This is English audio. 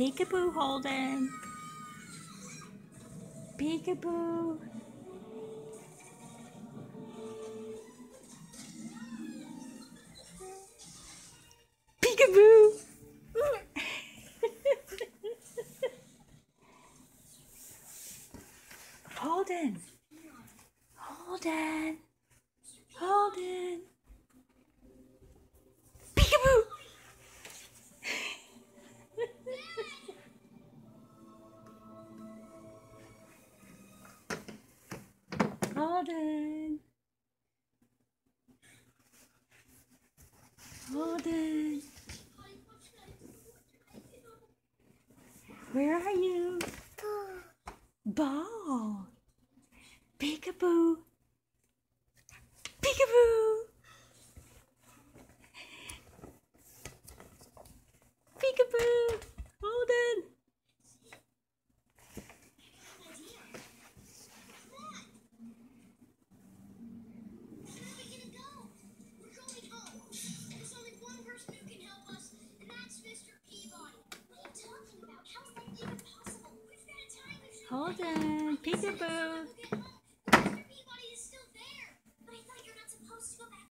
Peekaboo, Holden. Peekaboo. Peekaboo. Holden. Holden. Alden. Alden. Where are you? Ball. Peekaboo. Hold on, peekaboo.